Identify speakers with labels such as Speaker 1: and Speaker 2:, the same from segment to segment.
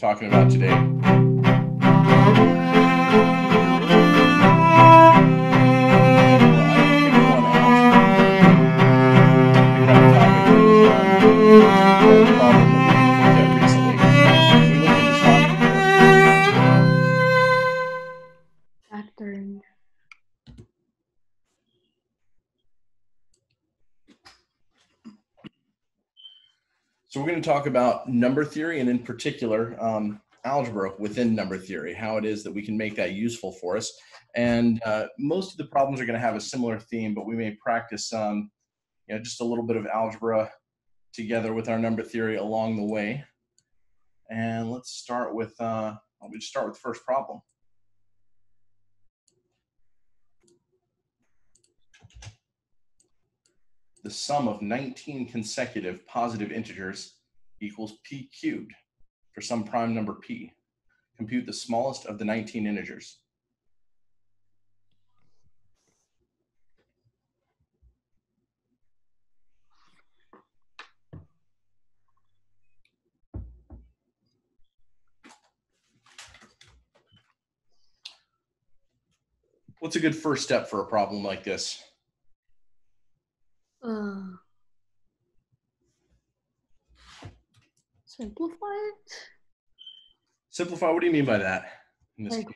Speaker 1: talking about today. Going to talk about number theory and in particular um, algebra within number theory, how it is that we can make that useful for us. And uh, most of the problems are going to have a similar theme, but we may practice some, you know, just a little bit of algebra together with our number theory along the way. And let's start with, uh, we just start with the first problem. the sum of 19 consecutive positive integers equals p cubed for some prime number p. Compute the smallest of the 19 integers. What's a good first step for a problem like this?
Speaker 2: Uh, simplify it.
Speaker 1: Simplify, what do you mean by that?
Speaker 2: Like?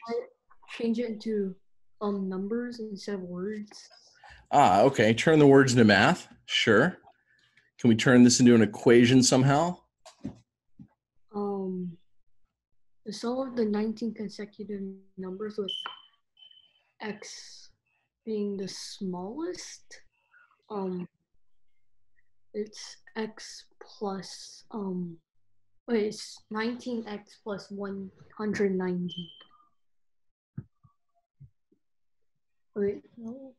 Speaker 2: Change it into um numbers instead of words.
Speaker 1: Ah, okay. Turn the words into math. Sure. Can we turn this into an equation somehow?
Speaker 2: Um, the sum of the 19 consecutive numbers with x being the smallest. Um, it's x plus um, wait, it's 19x plus 190. Wait, no.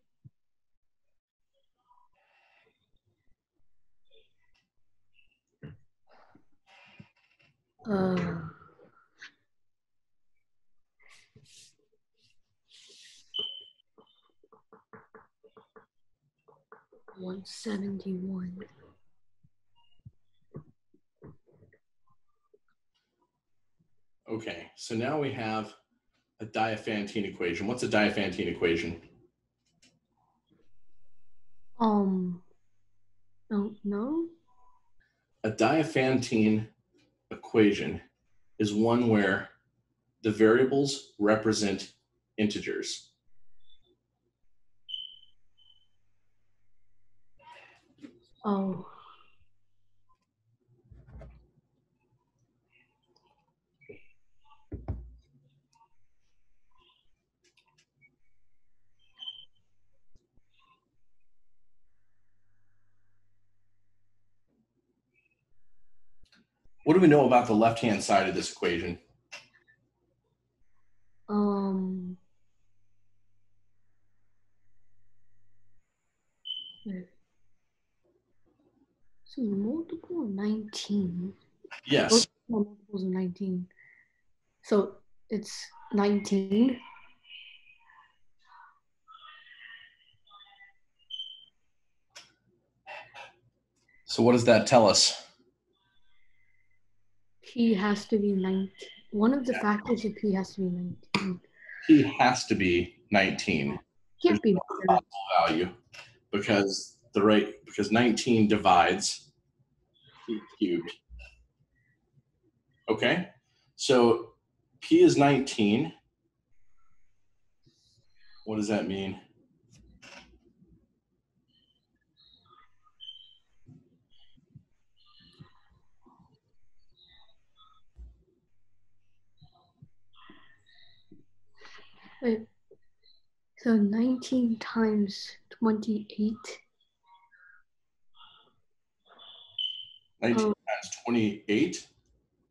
Speaker 2: Uh, one seventy one.
Speaker 1: Okay, so now we have a Diophantine equation. What's a Diophantine equation?
Speaker 2: Um, don't know.
Speaker 1: A Diophantine equation is one where the variables represent integers.
Speaker 2: Oh,
Speaker 1: What do we know about the left-hand side of this equation?
Speaker 2: um. So multiple of nineteen.
Speaker 1: Yes.
Speaker 2: Multiples of nineteen. So it's nineteen.
Speaker 1: So what does that tell us?
Speaker 2: P has to be nineteen. One of the
Speaker 1: Yeah.
Speaker 2: factors of P has to be nineteen.
Speaker 1: P has to be 19.
Speaker 2: Can't be
Speaker 1: no value because the rate because 19 divides p cubed. Okay, so p is 19. What does that mean?
Speaker 2: Wait. So 19 times 28.
Speaker 1: 19
Speaker 2: Oh.
Speaker 1: times 28.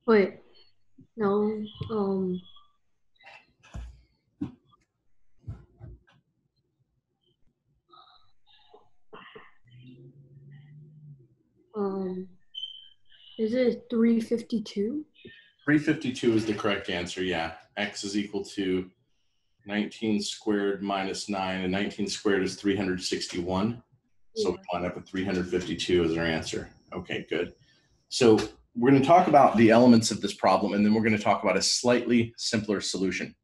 Speaker 2: Wait. No. Um. Um. Is it 352?
Speaker 1: 352 is the correct answer. Yeah, x is equal to 19 squared minus 9, and 19 squared is 361. So we wind up with 352 as our answer. Okay, good. So we're going to talk about the elements of this problem, and then we're going to talk about a slightly simpler solution.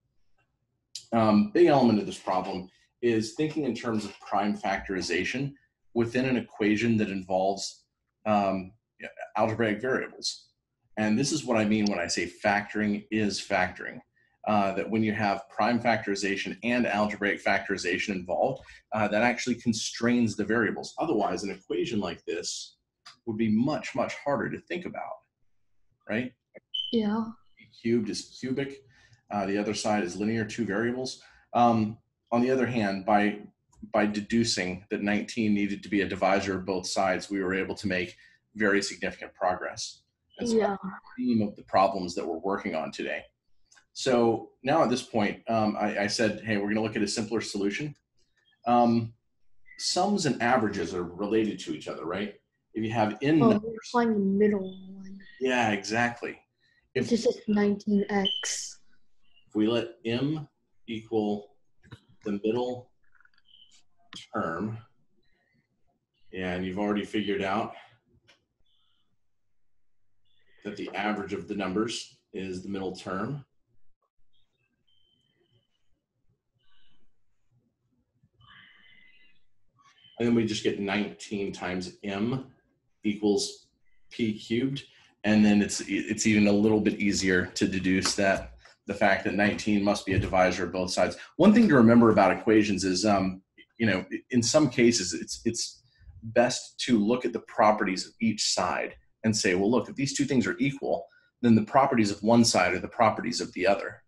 Speaker 1: Um, big element of this problem is thinking in terms of prime factorization within an equation that involves um, algebraic variables. And this is what I mean when I say factoring is factoring. Uh, that when you have prime factorization and algebraic factorization involved, uh, that actually constrains the variables. Otherwise, an equation like this would be much, much harder to think about, right?
Speaker 2: Yeah.
Speaker 1: Cubed is cubic. Uh, the other side is linear, two variables. Um, on the other hand, by by deducing that 19 needed to be a divisor of both sides, we were able to make very significant progress. And so
Speaker 2: Yeah.
Speaker 1: the theme of the problems that we're working on today. So now at this point, um, I, I said, hey, we're going to look at a simpler solution. Um, sums and averages are related to each other, right? If you have in
Speaker 2: Oh,
Speaker 1: numbers,
Speaker 2: we're the middle one.
Speaker 1: yeah, exactly. If,
Speaker 2: This is 19x.
Speaker 1: if we let m equal the middle term, yeah, and you've already figured out that the average of the numbers is the middle term. And then we just get 19 times m equals p cubed. And then it's it's even a little bit easier to deduce that the fact that 19 must be a divisor of both sides. One thing to remember about equations is, um, you know, in some cases, it's it's best to look at the properties of each side and say, well, look, if these two things are equal, then the properties of one side are the properties of the other.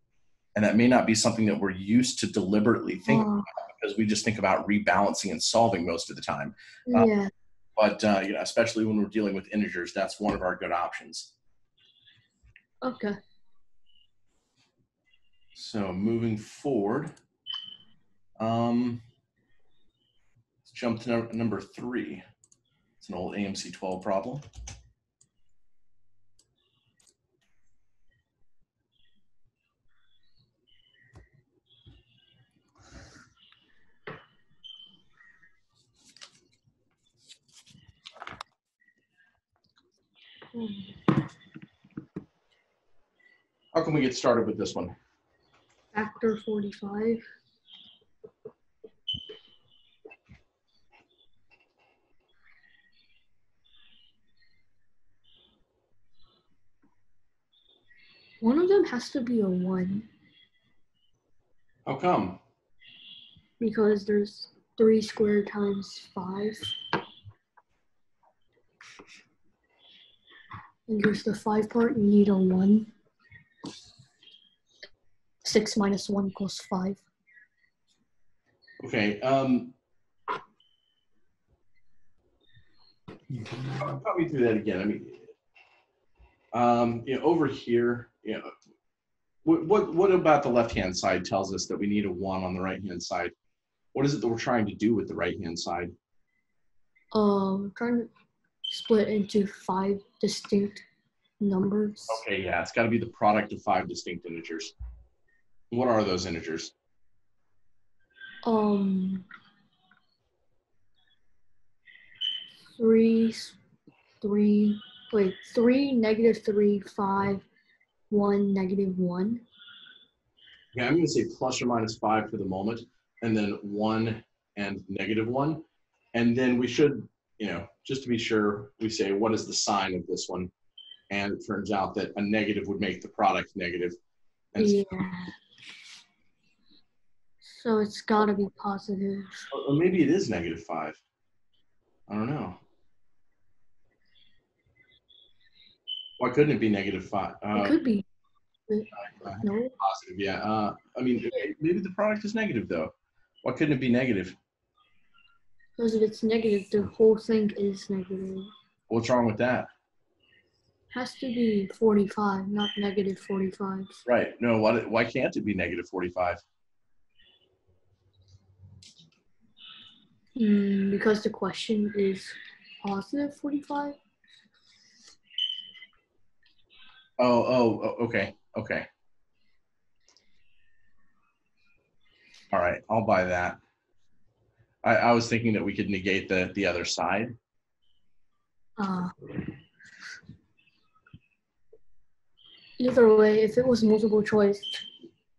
Speaker 1: And that may not be something that we're used to deliberately thinking
Speaker 2: Oh,
Speaker 1: because we just think about rebalancing and solving most of the time.
Speaker 2: Yeah.
Speaker 1: But uh, you know, especially when we're dealing with integers, that's one of our good options.
Speaker 2: Okay.
Speaker 1: So moving forward, um, let's jump to num- number three. It's an old AMC 12 problem. How can we get started with this one?
Speaker 2: Factor 45. One of them has to be a 1
Speaker 1: How come?
Speaker 2: because there's 3 squared times 5. And there's the 5 part, you need a 1. 6 minus 1 equals 5.
Speaker 1: Okay. Um, talk me through that again. I mean, um, you know, over here, you know, what, what, what about the left-hand side tells us that we need a one on the right-hand side? What is it that we're trying to do with the right-hand side?
Speaker 2: Um, trying to split into five distinct numbers.
Speaker 1: Okay, yeah, it's got to be the product of five distinct integers. What are those integers?
Speaker 2: Um, three, three, wait, three, negative three, five, one, negative one.
Speaker 1: Okay, I'm going to say plus or minus five for the moment, and then one and negative one. And then we should, you know, just to be sure, we say, what is the sign of this one? And it turns out that a negative would make the product negative. And so-
Speaker 2: Yeah. So it's gotta be positive.
Speaker 1: or maybe it is negative five. I don't know. Why couldn't it be negative five?
Speaker 2: It
Speaker 1: Uh,
Speaker 2: could be.
Speaker 1: uh,
Speaker 2: No,
Speaker 1: positive, yeah. Uh, I mean, maybe the product is negative though. Why couldn't it be negative?
Speaker 2: Because if it's negative, the whole thing is negative.
Speaker 1: What's wrong with that?
Speaker 2: Has to be 45, not negative 45.
Speaker 1: Right. No, why, why can't it be negative 45?
Speaker 2: Hmm, because the question is positive 45.
Speaker 1: Oh, oh, oh, okay, okay. All right, I'll buy that. I, I was thinking that we could negate the the other side.
Speaker 2: Uh, either way, if it was multiple choice,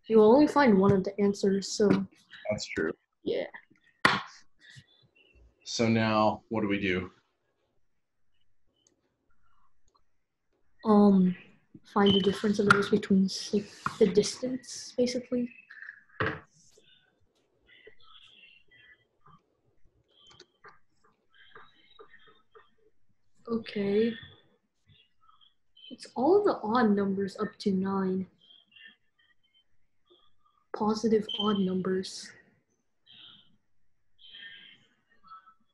Speaker 2: you will only find one of the answers. So
Speaker 1: That's true.
Speaker 2: yeah.
Speaker 1: So now what do we do?
Speaker 2: Um, find the difference of those between the distance, basically. Okay. It's all the odd numbers up to nine. Positive odd numbers.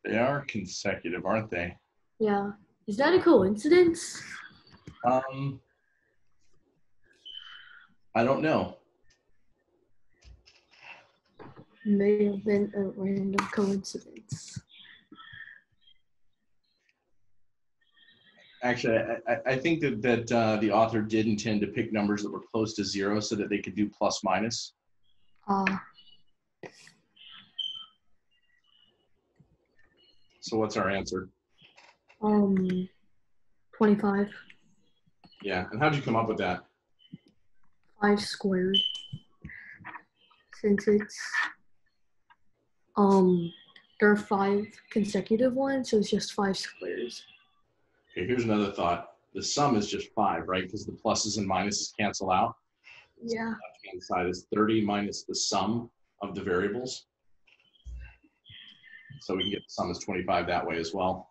Speaker 1: They are consecutive, aren't they?
Speaker 2: Yeah. Is that a coincidence?
Speaker 1: Um, I don't know.
Speaker 2: May have been a random coincidence.
Speaker 1: Actually, I, I- think that, that uh, the author did intend to pick numbers that were close to zero so that they could do plus minus.
Speaker 2: Ah,
Speaker 1: So what's our answer?
Speaker 2: um, 25.
Speaker 1: Yeah. And how'd you come up with that?
Speaker 2: 5 squared. Since it's, um, there are five consecutive ones, so it's just 5 squares.
Speaker 1: Okay, here's another thought. The sum is just five, right? Because the pluses and minuses cancel out.
Speaker 2: Yeah.
Speaker 1: Left-hand side is 30 minus the sum of the variables. So we can get the sum as 25 that way as well.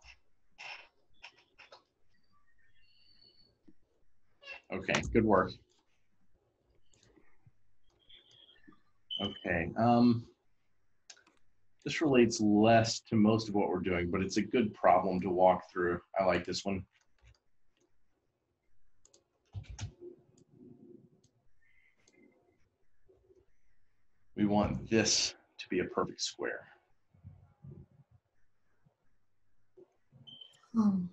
Speaker 1: Okay, good work. Okay, um, this relates less to most of what we're doing, but it's a good problem to walk through. I like this one. We want this to be a perfect square.
Speaker 2: Um,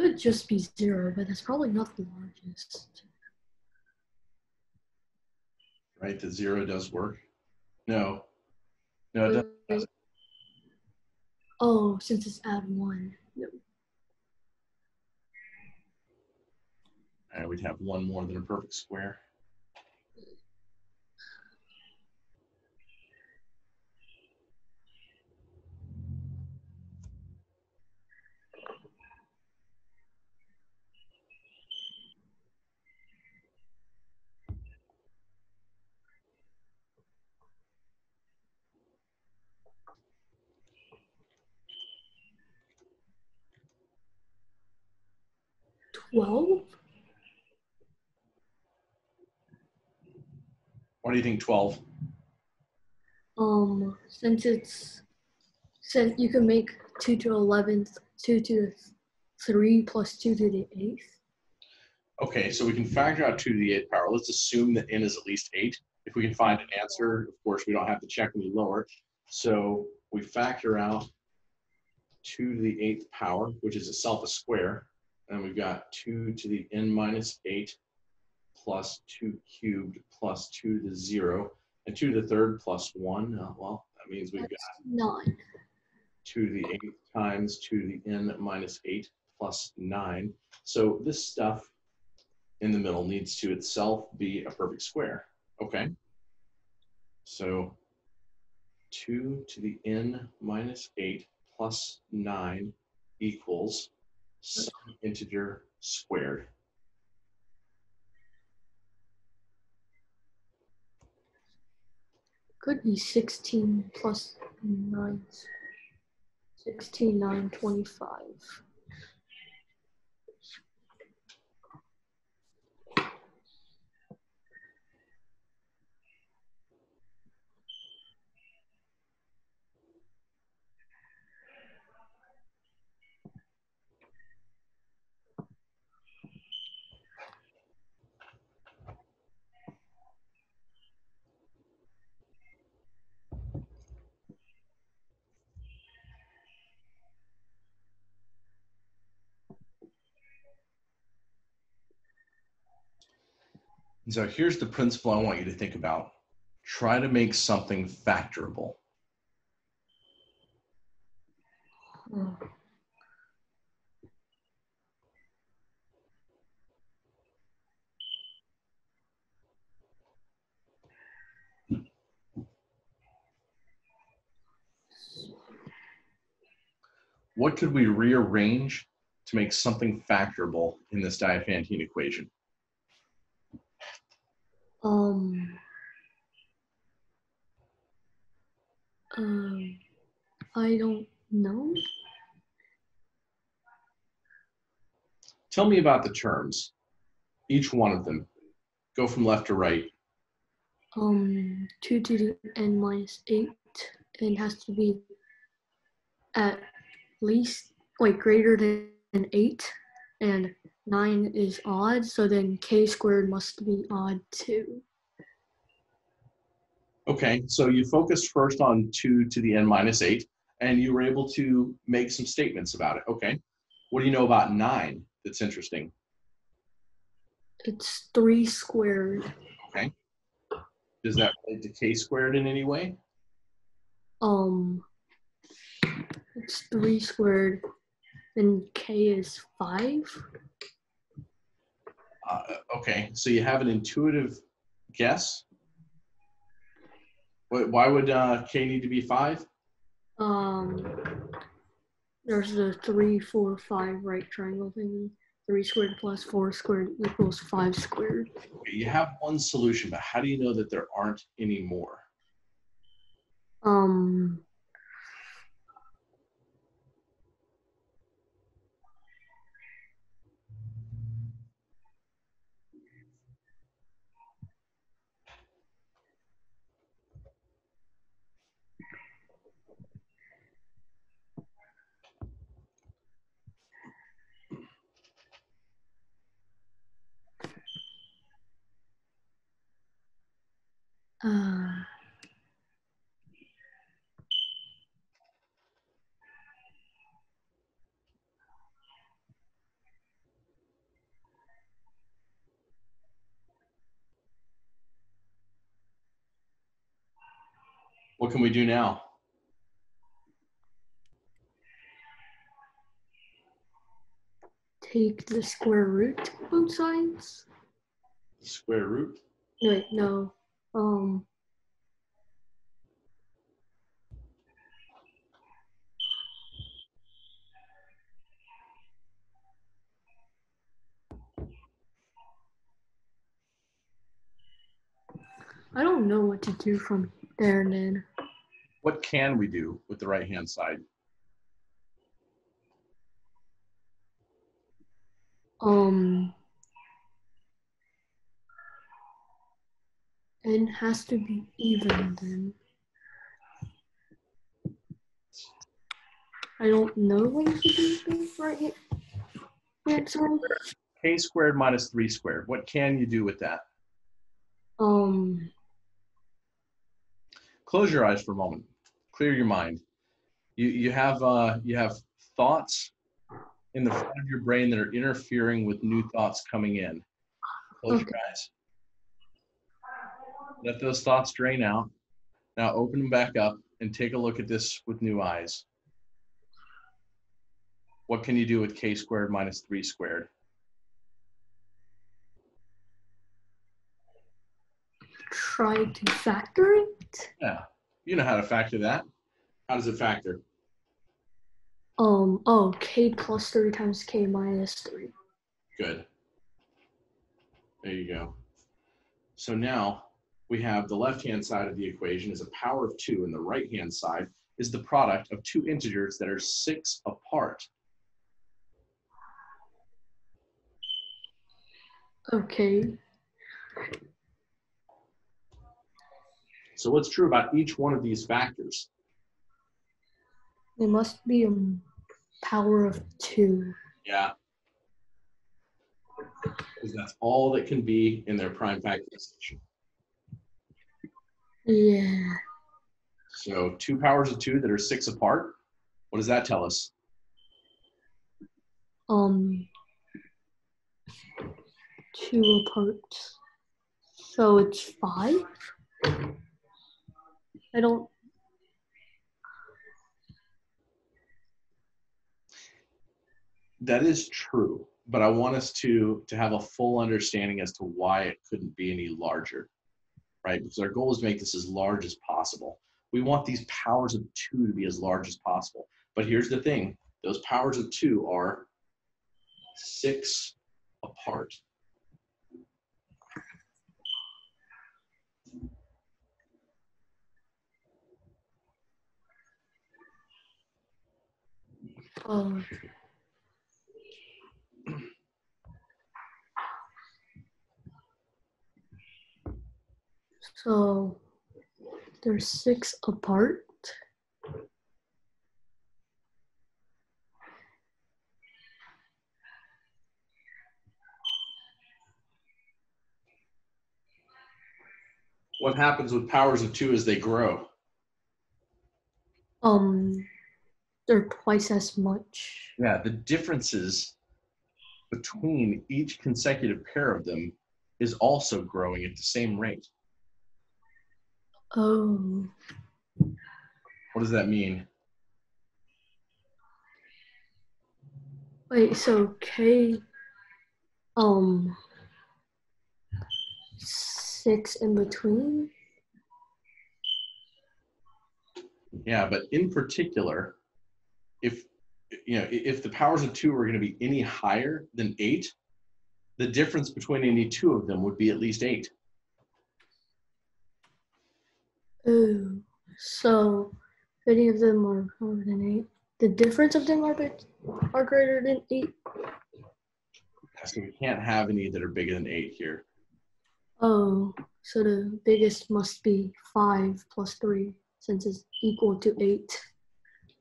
Speaker 2: could just be zero, but that's probably not the largest.
Speaker 1: right? The zero does work. No, no, it doesn't.
Speaker 2: Oh, since it's add one. No.
Speaker 1: All right, we'd have one more than a perfect square.
Speaker 2: Twelve?
Speaker 1: What do you think? Twelve.
Speaker 2: Um, since it's since you can make two to eleventh, two to the three plus two to the eighth.
Speaker 1: Okay, so we can factor out two to the eighth power. Let's assume that n is at least eight. If we can find an answer, of course, we don't have to check any lower. So we factor out two to the eighth power, which is itself a square. And we've got two to the n minus eight plus two cubed plus two to the zero. And two to the third plus one. Uh, well, that means we've got
Speaker 2: nine.
Speaker 1: 2 to the 8 times 2 to the n minus 8 plus 9. So this stuff in the middle needs to itself be a perfect square. Okay. So 2 to the n minus 8 plus 9 equals some integer squared.
Speaker 2: Could be sixteen plus nine. 16, 9, 25.
Speaker 1: And so here's the principle I want you to think about. Try to make something factorable.
Speaker 2: Oh.
Speaker 1: What could we rearrange to make something factorable in this Diophantine equation?
Speaker 2: Um. Um. I don't know.
Speaker 1: Tell me about the terms, each one of them. Go from left to right.
Speaker 2: Um. Two to the n minus eight, and has to be at least like greater than eight, and nine is odd. So then k squared must be odd too.
Speaker 1: Okay, so you focused first on 2 to the n minus 8, and you were able to make some statements about it. Okay, what do you know about 9 that's interesting?
Speaker 2: It's three squared. Okay.
Speaker 1: Does that relate to k squared in any way?
Speaker 2: Um, it's three squared, and k is five.
Speaker 1: Uh, okay, so you have an intuitive guess? Wh- Why would uh, k need to be 5?
Speaker 2: Um, there's the three, four, five right triangle thingy. Three squared plus four squared equals five squared.
Speaker 1: Okay, you have one solution, but how do you know that there aren't any more?
Speaker 2: Um, uh,
Speaker 1: What can we do now?
Speaker 2: take the square root of both sides.
Speaker 1: Square root?
Speaker 2: Wait, no. Um, I don't know what to do from there then.
Speaker 1: What can we do with the right hand side?
Speaker 2: Um, n has to be even then. I don't know what to do right side.
Speaker 1: k squared minus 3 squared. What can you do with that?
Speaker 2: Um,
Speaker 1: Close your eyes for a moment. Clear your mind. You, you, have, uh, you have thoughts in the front of your brain that are interfering with new thoughts coming in. Close your eyes. Let those thoughts drain out. Now open them back up and take a look at this with new eyes. What can you do with k squared minus 3 squared?
Speaker 2: try to factor it.
Speaker 1: Yeah, you know how to factor that. How does it factor?
Speaker 2: Um, oh, k plus 3 times k minus 3.
Speaker 1: Good. There you go. So now we have the left-hand side of the equation is a power of 2, and the right-hand side is the product of two integers that are 6 apart.
Speaker 2: Okay.
Speaker 1: So what's true about each one of these factors?
Speaker 2: It must be a power of 2.
Speaker 1: Yeah. Because that's all that can be in their prime factorization.
Speaker 2: Yeah.
Speaker 1: So two powers of 2 that are 6 apart. What does that tell us?
Speaker 2: Um, 2 apart. So it's five? I don't.
Speaker 1: That is true, but I want us to to have a full understanding as to why it couldn't be any larger, right? Because our goal is to make this as large as possible. We want these powers of two to be as large as possible. But here's the thing: those powers of two are six apart.
Speaker 2: Um, so there's six apart.
Speaker 1: What happens with powers of two as they grow?
Speaker 2: Um, they're twice as much.
Speaker 1: Yeah, the differences between each consecutive pair of them is also growing at the same rate.
Speaker 2: Oh,
Speaker 1: What does that mean?
Speaker 2: wait. So K, um, six in between.
Speaker 1: Yeah, but in particular, if you know, if the powers of two are going to be any higher than eight, the difference between any two of them would be at least eight.
Speaker 2: Oh, so if any of them are more than eight, the difference of them are are greater than eight.
Speaker 1: So we can't have any that are bigger than eight here.
Speaker 2: Oh, so the biggest must be five plus three, since it's equal to eight.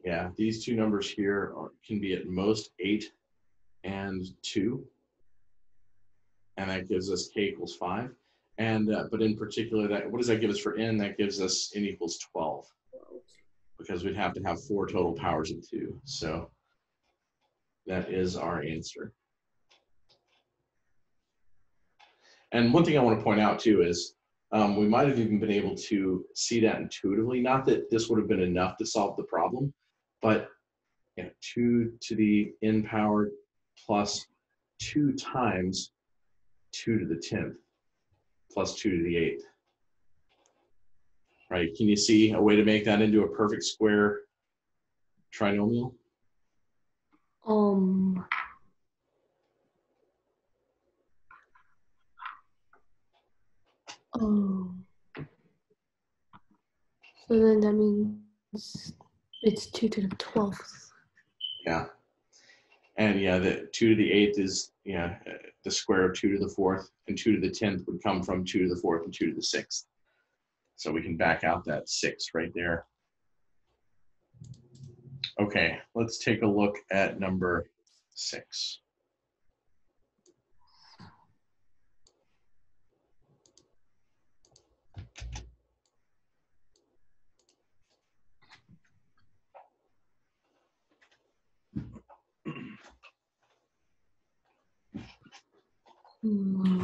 Speaker 1: Yeah, these two numbers here are, can be at most eight and two. And that gives us k equals five. And, uh, but in particular, that, what does that give us for n? That gives us n equals 12 because we'd have to have four total powers of two. So that is our answer. And one thing I want to point out too is um, we might have even been able to see that intuitively. Not that this would have been enough to solve the problem, but you know, 2 to the n power plus 2 times 2 to the 10th plus 2 to the 8th. Right? Can you see a way to make that into a perfect square trinomial?
Speaker 2: Um. Oh. So then that means it's two to the twelfth.
Speaker 1: Yeah. And yeah, the 2 to the 8th is yeah, the square of 2 to the 4th, and 2 to the 10th would come from 2 to the 4th and 2 to the 6th. So we can back out that 6 right there. Okay, let's take a look at number 6.
Speaker 2: Hmm.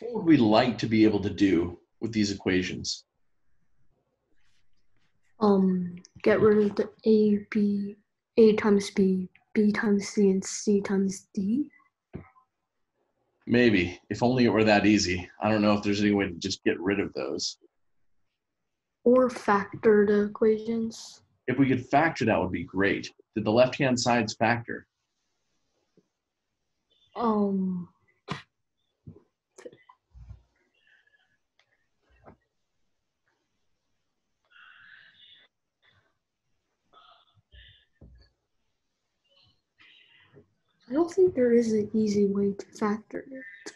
Speaker 1: What would we like to be able to do with these equations?
Speaker 2: Um, get rid of the A, B, A times B, B times C, and C times D.
Speaker 1: Maybe, if only it were that easy. I don't know if there's any way to just get rid of those.
Speaker 2: Or factor the equations.
Speaker 1: If we could factor, that would be great. Did the left-hand sides factor?
Speaker 2: Um, I don't think there is an easy way to factor it.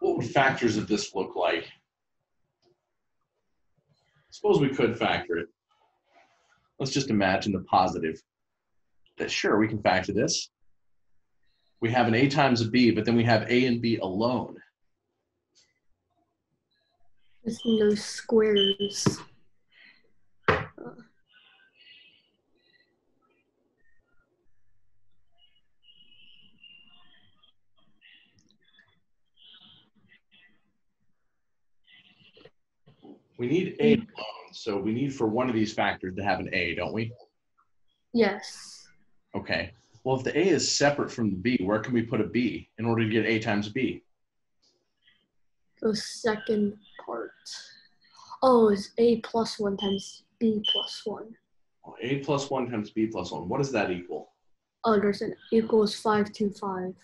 Speaker 1: What would factors of this look like? suppose we could factor it. Let's just imagine the positive. That sure, we can factor this. We have an a times a b, but then we have a and b alone.
Speaker 2: There's no squares.
Speaker 1: We need a alone, so we need for one of these factors to have an a, don't we?
Speaker 2: Yes.
Speaker 1: Okay. Well, if the a is separate from the b, where can we put a b in order to get a times b?
Speaker 2: The second. Oh, it's a plus one times b plus one.
Speaker 1: Well, a plus 1 times b plus 1. What does that equal?
Speaker 2: Oh, there's an equals five two five.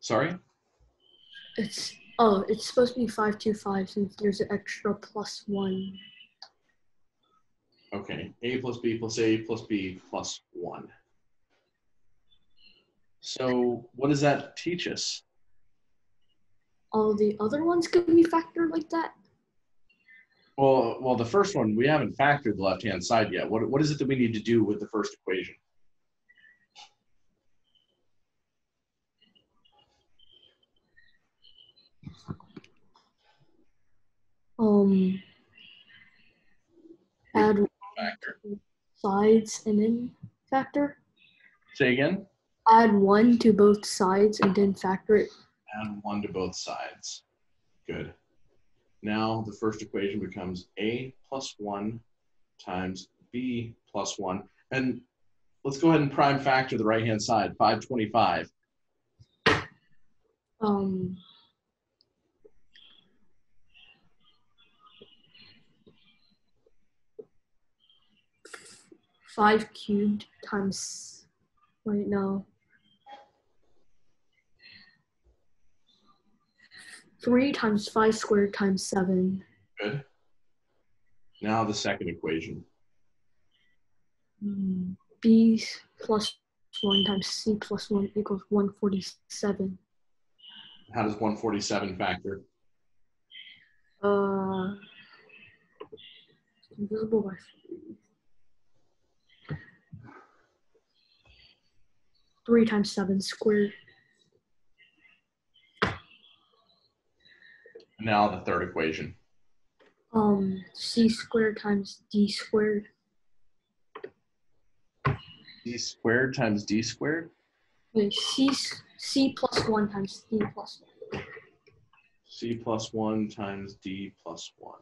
Speaker 1: Sorry?
Speaker 2: It's oh, it's supposed to be five two five since there's an extra plus one.
Speaker 1: Okay. a plus b plus a plus b plus 1. So what does that teach us?
Speaker 2: All the other ones could be factored like that.
Speaker 1: Well, well, the first one, we haven't factored the left-hand side yet. What, what is it that we need to do with the first equation?
Speaker 2: Um, add
Speaker 1: Factor.
Speaker 2: sides and then factor.
Speaker 1: Say again?
Speaker 2: Add one to both sides and then factor it.
Speaker 1: Add 1 to both sides. Good. Now the first equation becomes a plus 1 times b plus 1. And let's go ahead and prime factor the right-hand side, 525.
Speaker 2: Um, five cubed times. Wait, no. Three times five squared times seven.
Speaker 1: Good. Now the second equation.
Speaker 2: Mm, B plus one times C plus one equals one forty-seven.
Speaker 1: How does 147 factor?
Speaker 2: Uh, divisible by three. Three times seven squared.
Speaker 1: Now the third equation.
Speaker 2: Um, C squared times D squared.
Speaker 1: d squared times d squared?
Speaker 2: Wait, C C plus one times D plus one.
Speaker 1: c plus 1 times d plus 1.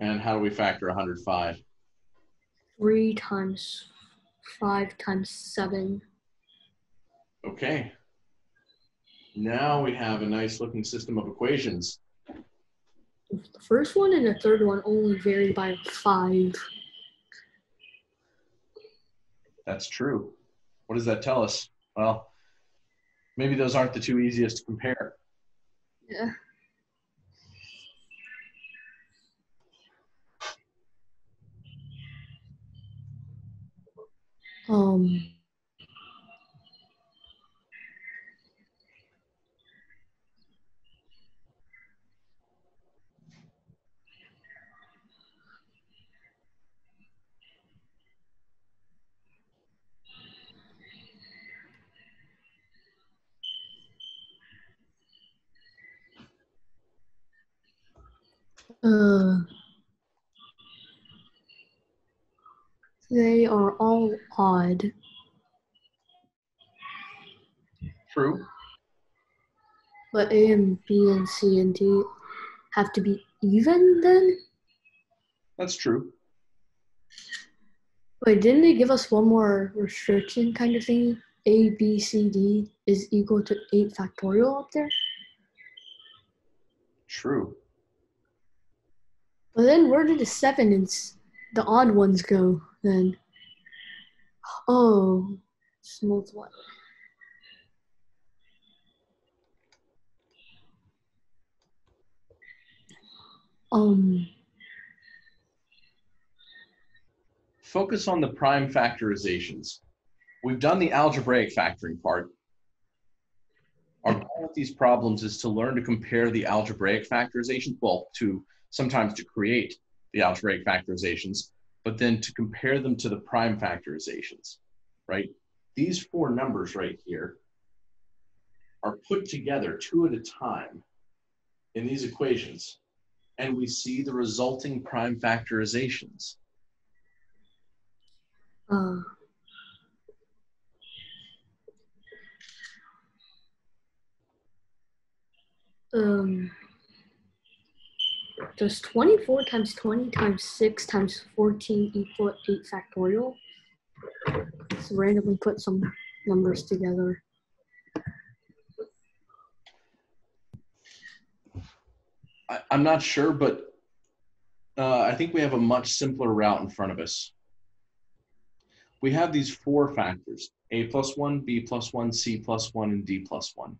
Speaker 1: And how do we factor 105?
Speaker 2: Three times five times seven.
Speaker 1: Okay. Now we have a nice looking system of equations.
Speaker 2: The first one and the third one only vary by five.
Speaker 1: That's true. What does that tell us? Well, maybe those aren't the two easiest to compare.
Speaker 2: Yeah. Um. Uh, they are all odd.
Speaker 1: True.
Speaker 2: But A and B and C and D have to be even then?
Speaker 1: That's true.
Speaker 2: Wait, didn't they give us one more restriction kind of thing? A, B, C, D is equal to 8 factorial up there?
Speaker 1: True.
Speaker 2: But then where did the 7 and the odd ones go then? Oh, it's multiply. Um,
Speaker 1: Focus on the prime factorizations. We've done the algebraic factoring part. Our goal with these problems is to learn to compare the algebraic factorizations, well, to sometimes to create the algebraic factorizations, but then to compare them to the prime factorizations, right? These four numbers right here are put together two at a time in these equations, and we see the resulting prime factorizations.
Speaker 2: Uh, um, does 24 times 20 times 6 times 14 equal 8 factorial? Let's randomly put some numbers together.
Speaker 1: I, I'm not sure, but uh, I think we have a much simpler route in front of us. We have these four factors, a plus 1, b plus 1, c plus 1, and d plus 1.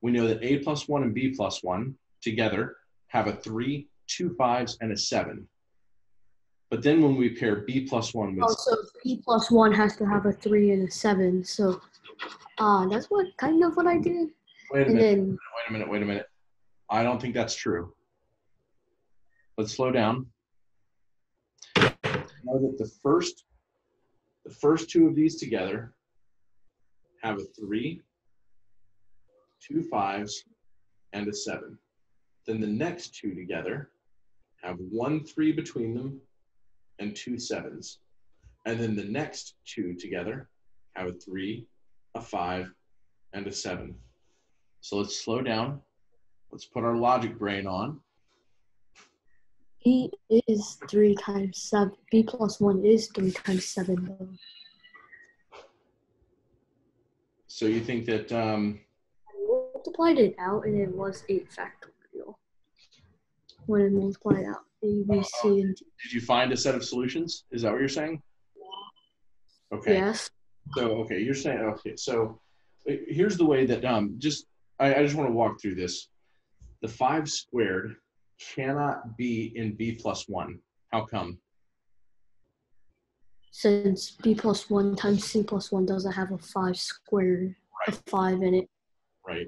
Speaker 1: We know that a plus 1 and b plus 1 together have a 3, two fives, and a 7. But then when we pair b plus 1 with
Speaker 2: Also, b plus 1 has to have a 3 and a 7. So uh, that's what kind of what I did.
Speaker 1: wait a
Speaker 2: And
Speaker 1: minute,
Speaker 2: then,
Speaker 1: wait a minute, wait a minute. I don't think that's true. Let's slow down. Know that the first, the first two of these together have a three, two fives, and a seven. Then the next two together have one three between them and two sevens. And then the next two together have a three, a five, and a seven. So let's slow down. Let's put our logic brain on.
Speaker 2: b is 3 times 7. b plus 1 is 3 times 7. Though.
Speaker 1: So you think that um,
Speaker 2: I multiplied it out and it was 8 factorial. When I multiplied out A, B, C, and D.
Speaker 1: did you find a set of solutions? Is that what you're saying? Okay.
Speaker 2: Yes.
Speaker 1: So okay, you're saying okay. So uh, here's the way that um just I, I just want to walk through this. The five squared cannot be in b plus one. How come?
Speaker 2: Since b plus 1 times c plus 1 doesn't have a 5 squared, a 5 in it.
Speaker 1: Right.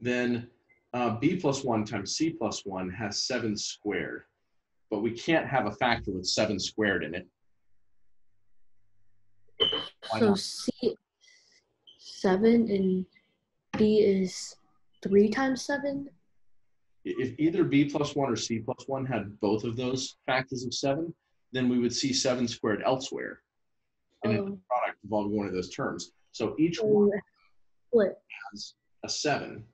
Speaker 1: Then uh, b plus one times c plus one has seven squared, but we can't have a factor with seven squared in it. Why
Speaker 2: So
Speaker 1: not?
Speaker 2: C seven and B is three times seven.
Speaker 1: if either b plus one or c plus one had both of those factors of seven, then we would see seven squared elsewhere in a
Speaker 2: Um,
Speaker 1: product involving one of those terms. So each one
Speaker 2: split.
Speaker 1: has a seven.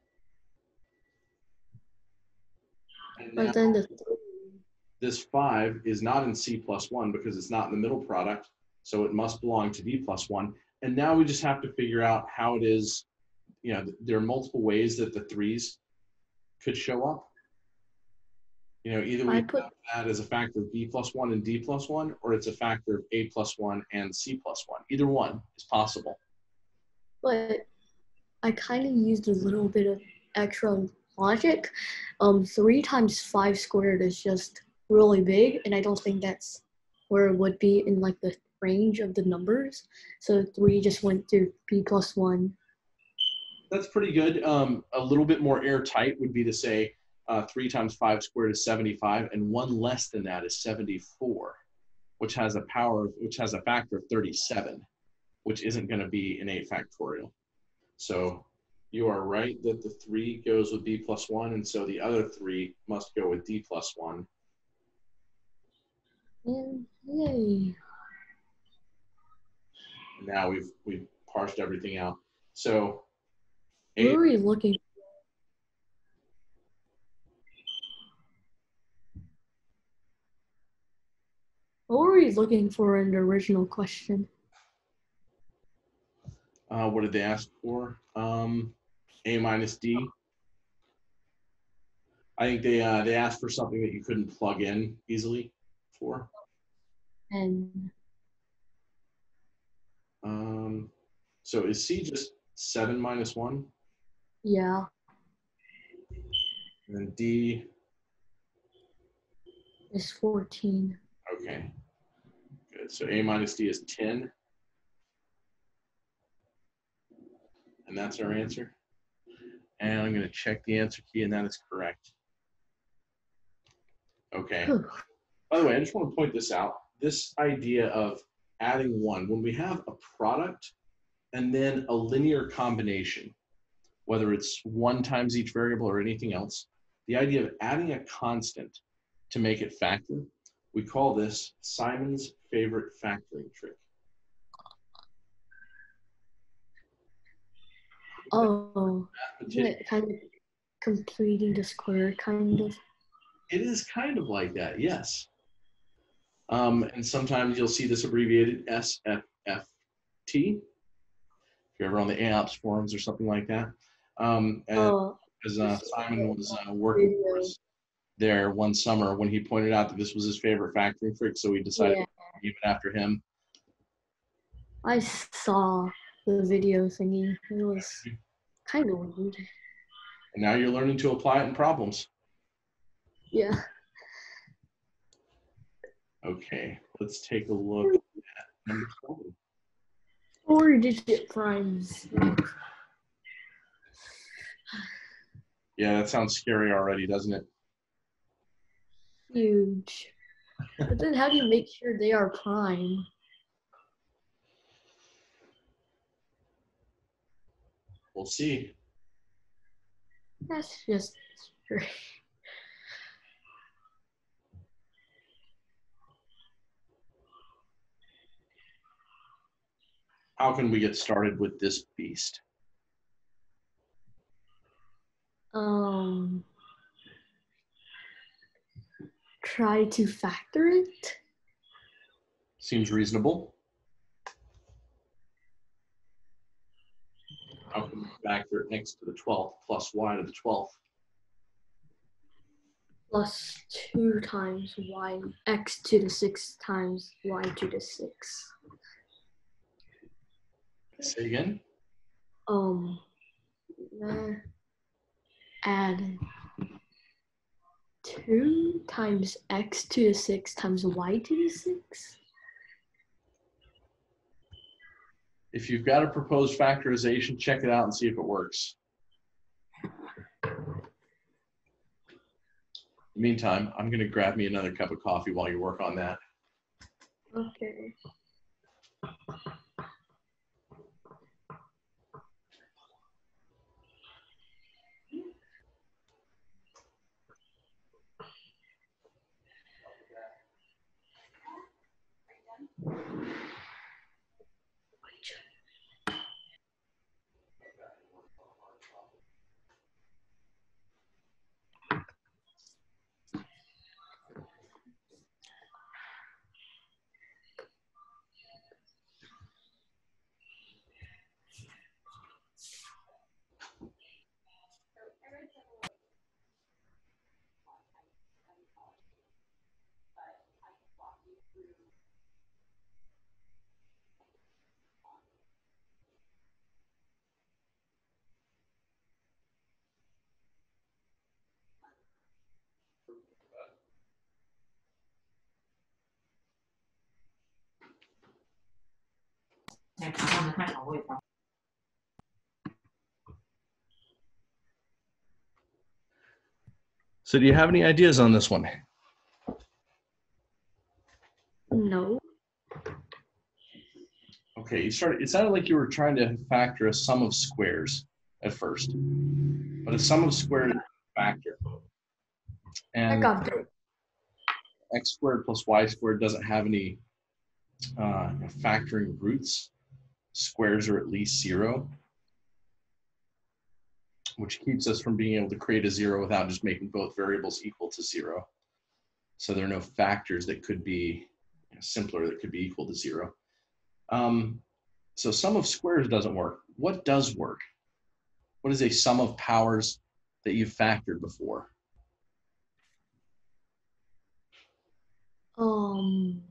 Speaker 1: And now this five is not in c plus one because it's not in the middle product, so it must belong to d plus one. And now we just have to figure out how it is. You know, there are multiple ways that the threes could show up. You know, either we
Speaker 2: put
Speaker 1: that as a factor of b plus one and d plus one, or it's a factor of a plus one and c plus one. Either one is possible.
Speaker 2: but I kind of used a little bit of extra logic. Um, three times five squared is just really big, and I don't think that's where it would be in like the range of the numbers. So three just went to p plus one.
Speaker 1: That's pretty good. Um, a little bit more airtight would be to say uh, three times five squared is 75, and one less than that is 74, which has a power, of, which has a factor of 37, which isn't going to be an 8 factorial. So you are right that the three goes with b plus one, and so the other three must go with d plus one.
Speaker 2: Yay!
Speaker 1: Now we've we've parsed everything out. So
Speaker 2: What
Speaker 1: a,
Speaker 2: were we looking? What were we looking for in the original question?
Speaker 1: uh, what did they ask for? Um, a minus d. I think they uh, they asked for something that you couldn't plug in easily for.
Speaker 2: And
Speaker 1: Um, so is c just seven minus one,
Speaker 2: yeah,
Speaker 1: and then d?
Speaker 2: is 14.
Speaker 1: Okay, good. So a minus d is ten, and that's our answer. And I'm going to check the answer key, and that is correct. Okay. By the way, I just want to point this out. This idea of adding one, when we have a product and then a linear combination, whether it's one times each variable or anything else, the idea of adding a constant to make it factor, we call this Simon's favorite factoring trick.
Speaker 2: Oh, it kind of completing the square, kind of?
Speaker 1: It is kind of like that, yes. Um, and sometimes you'll see this abbreviated SFFT. If you're ever on the AOPS forums or something like that. Um, and
Speaker 2: Oh,
Speaker 1: as uh, Simon was uh, working for us there one summer when he pointed out that this was his favorite factoring trick, so we decided
Speaker 2: yeah.
Speaker 1: to name it after him.
Speaker 2: I saw the video thingy. It was kind of weird.
Speaker 1: And now you're learning to apply it in problems.
Speaker 2: Yeah.
Speaker 1: Okay, let's take a look at number seven.
Speaker 2: Four digit primes.
Speaker 1: Yeah, that sounds scary already, doesn't it?
Speaker 2: Huge. But then how do you make sure they are prime?
Speaker 1: We'll see.
Speaker 2: That's just strange.
Speaker 1: How can we get started with this beast?
Speaker 2: Um, try to factor it.
Speaker 1: Seems reasonable. Can we factor it next to the 12th plus y to the 12th?
Speaker 2: Plus two times y x to the six times y to the six.
Speaker 1: Say again?
Speaker 2: Um, add two times x to the six times y to the six.
Speaker 1: If you've got a proposed factorization, check it out and see if it works. In the meantime, I'm going to grab me another cup of coffee while you work on that.
Speaker 2: Okay.
Speaker 1: So, do you have any ideas on this one?
Speaker 2: No.
Speaker 1: Okay, you started. It sounded like you were trying to factor a sum of squares at first, but a sum of squares is a factor,
Speaker 2: I
Speaker 1: and
Speaker 2: got it.
Speaker 1: x squared plus y squared doesn't have any uh, factoring roots. Squares are at least zero, which keeps us from being able to create a zero without just making both variables equal to zero. So there are no factors that could be simpler that could be equal to zero. Um, so sum of squares doesn't work. What does work? What is a sum of powers that you've factored before?
Speaker 2: Um,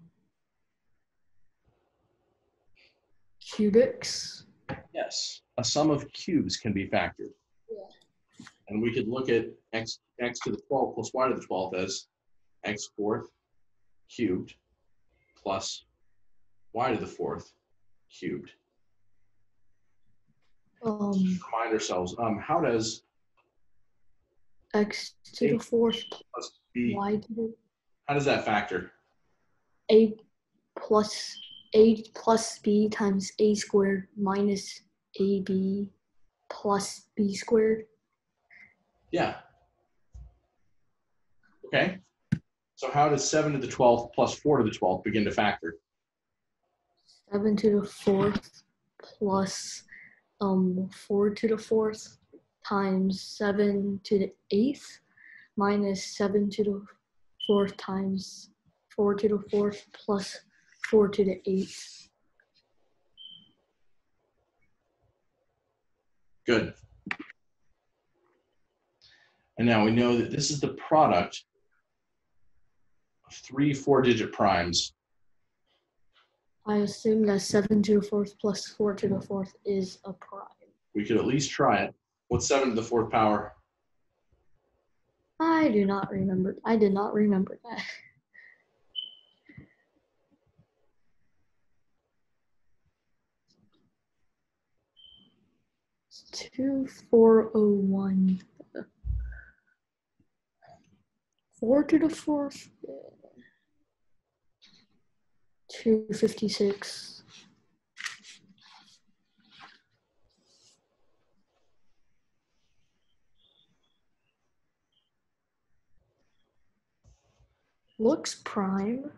Speaker 2: cubics.
Speaker 1: Yes, a sum of cubes can be factored.
Speaker 2: Yeah.
Speaker 1: And we could look at x, x to the 12 plus y to the 12th as x fourth cubed plus y to the fourth cubed.
Speaker 2: Um,
Speaker 1: Remind ourselves, um, how does
Speaker 2: x to the fourth
Speaker 1: Plus b.
Speaker 2: y to the
Speaker 1: How does that factor?
Speaker 2: a plus a plus b times a squared minus ab plus b squared.
Speaker 1: Yeah. Okay. So how does 7 to the 12th plus 4 to the 12th begin to factor?
Speaker 2: 7 to the fourth plus um 4 to the fourth times 7 to the eighth minus 7 to the fourth times 4 to the fourth plus 4 to the eighth.
Speaker 1: Good. And now we know that this is the product of three four-digit primes.
Speaker 2: I assume that 7 to the fourth plus 4 to the fourth is a prime.
Speaker 1: We could at least try it. What's 7 to the fourth power?
Speaker 2: I do not remember. I did not remember that. Two four oh one. Four to the fourth. Two fifty six. Looks prime.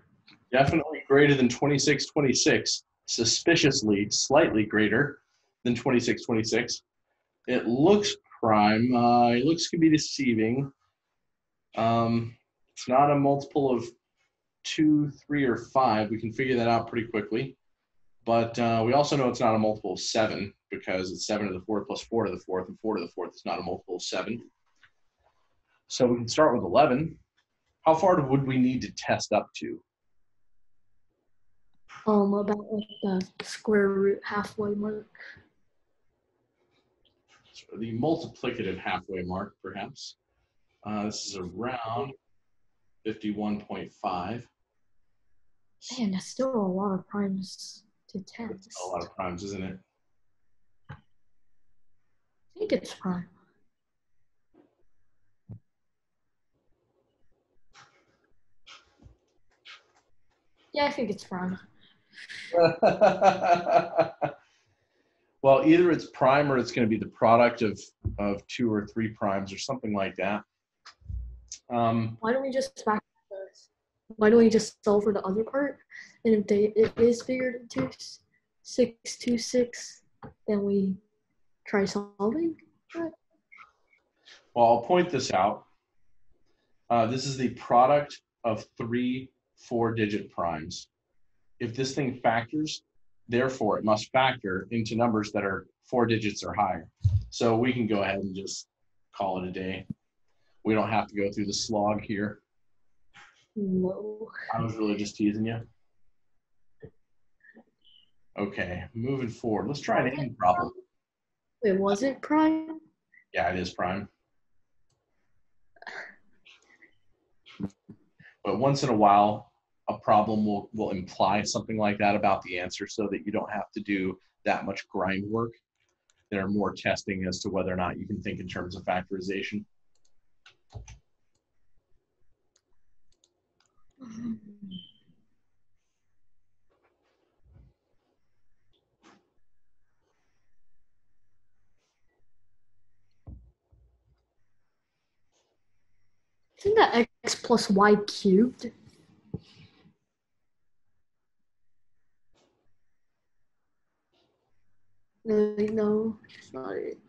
Speaker 1: Definitely greater than 2626. Suspiciously slightly greater than 2626. It looks prime. Uh, it looks can be deceiving. Um, it's not a multiple of two, three, or five. We can figure that out pretty quickly. But uh, we also know it's not a multiple of seven because it's seven to the fourth plus four to the fourth, and four to the fourth is not a multiple of seven. So we can start with 11. How far would we need to test up to?
Speaker 2: Um, about like the square root halfway mark.
Speaker 1: So the multiplicative halfway mark, perhaps. Uh, this is around 51.5.
Speaker 2: Man, that's still a lot of primes to test.
Speaker 1: That's a lot of primes, isn't it?
Speaker 2: I think it's prime. Yeah, I think it's prime.
Speaker 1: well, either it's prime or it's going to be the product of, of two or three primes or something like that. Um,
Speaker 2: Why don't we just back? Why don't we just solve for the other part? And if they it is bigger than two six two six, then we try solving.
Speaker 1: well, I'll point this out. Uh, this is the product of three four digit primes. If this thing factors, therefore it must factor into numbers that are four digits or higher. So we can go ahead and just call it a day. We don't have to go through the slog here.
Speaker 2: No.
Speaker 1: I was really just teasing you. Okay, moving forward. Let's try an end problem.
Speaker 2: Wait, was it prime?
Speaker 1: Yeah, it is prime. But once in a while, a problem will, will imply something like that about the answer so that you don't have to do that much grind work. There are more testing as to whether or not you can think in terms of factorization.
Speaker 2: Isn't that x plus y cubed? No, no, it's not it.